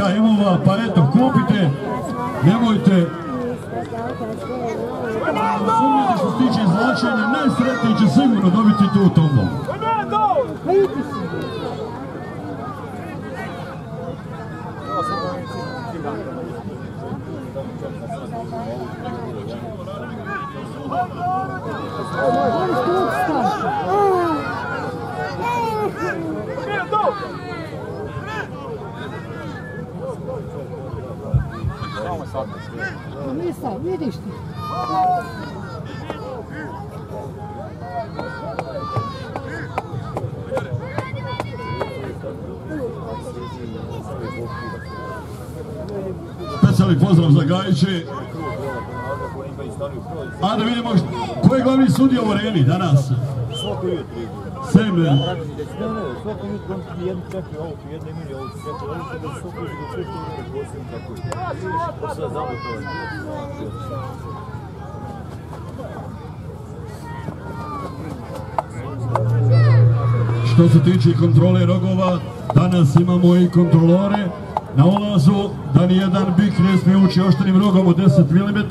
Rijeka, Imova, pa eto, kupite, nemojte sumnjati što se tiče izvlačenja, najsretniji će sigurno dobiti tu tombu. Misa, vidiš ti. Specijalni pozdrav za Gajiće. A da vidimo ko je glavni sudija u areni danas. Svako jutro idu. Ne, ne, svako jutro on ti jednu čekaju ovo, jednu emiliju ovo, čekaju ovo, kada svako jutro sve što posljedno je. Sve znamo to je. što se tiče kontrole rogova, danas imamo i kontrolore na ulazu da nijedan bik ne smije ući oštrim rogom od 10 mm.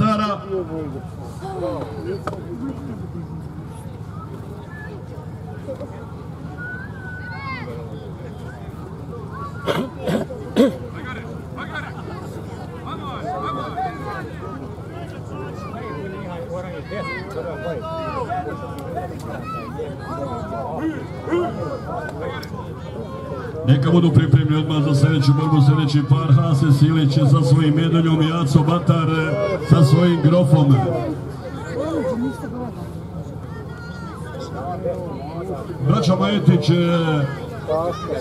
Neka budu pripremni odmah za sljedeću borbu, sljedeći par Hase Silić sa svojim medaljom i Aco Batar sa svojim grofom. Braća Majetić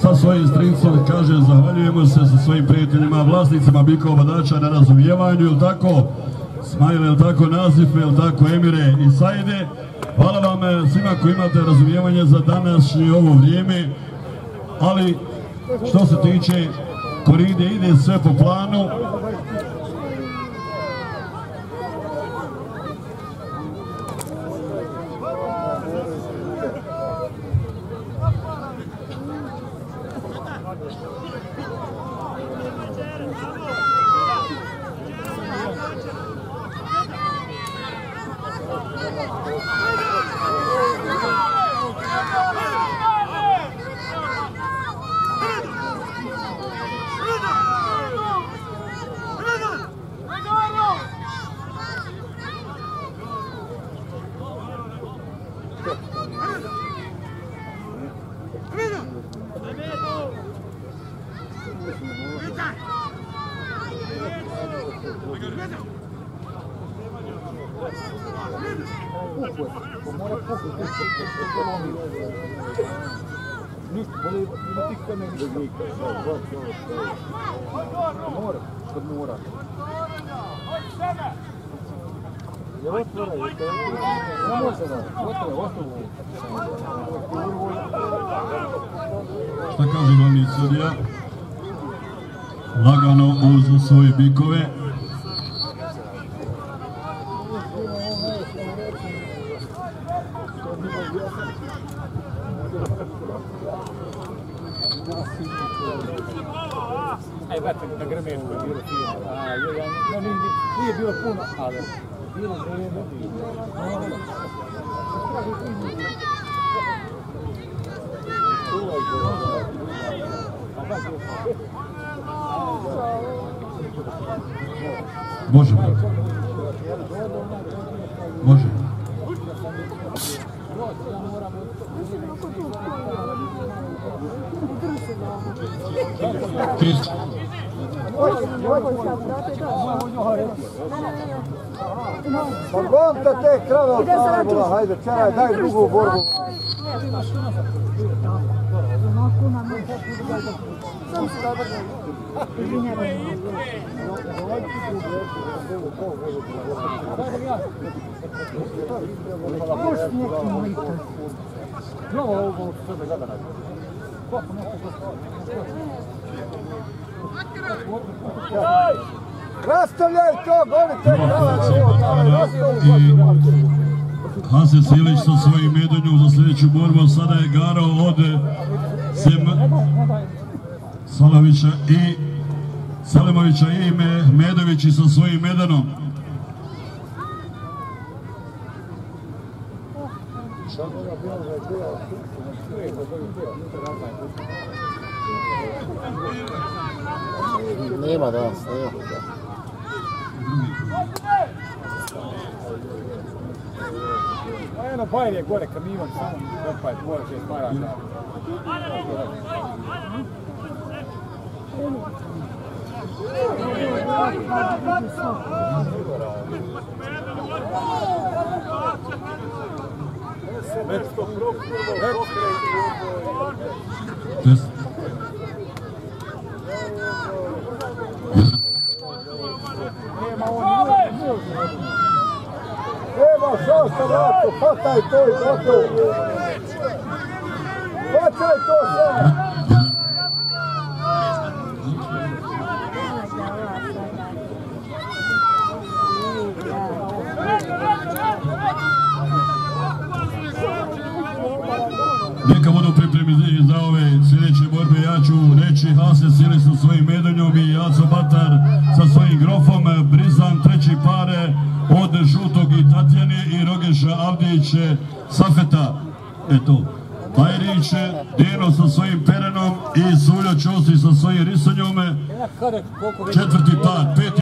sa svojim strincom kaže zahvaljujemo se sa svojim prijateljima, vlasnicima Bikova Badača na razumijevanju, jel tako? Smajle, jel tako Nazif, jel tako Emire i Sajde. Hvala vam eh, svima koji imate razumijevanje za današnje ovo vrijeme, ali što se tiče koride ide sve po planu. Ništa, bolje ima tih kamen bez nika. Mora, kad mora. Je otvora, je to Ne može da. Šta kaže glavni sudija? Lagano uz svoje bikove. Aj, vete, na grmenku je bilo fino. A, je, ja, no, nije, nije bilo puno, ali bilo vrijeme. Može, brate. Kristo. Pa gomte te krave od hajde, čeraj, daj drugu borbu. Sam se dobro Možeš neki mojita. Rastavljaj to, goni te krave. I Silić sa svojim medaljem za sljedeću borbu. Sada je garao od Salavića i Salimovića i Me- Medovići sa svojim medanom. Nema danas, nema. Eno, Bajer je gore kamion, samo kopaj, mora šest maraka. Test. Evo šosta, brato, hvataj to i gotovo. Hvataj to sve. Neka budu pripremi za ove sljedeće borbe. Ja ću reći Hase Sili sa svojim medaljom i Jaco Batar sa svojim grofom. Brizan treći pare od Žutog i Tatjane i Rogeša Avdić Safeta. Eto. Bajrić, Dino sa svojim perenom i Suljo Ćosi sa svojim risanjom. Četvrti par, peti